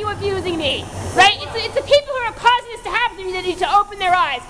you abusing me. Right? It's, it's the people who are causing this to happen to me that need to open their eyes.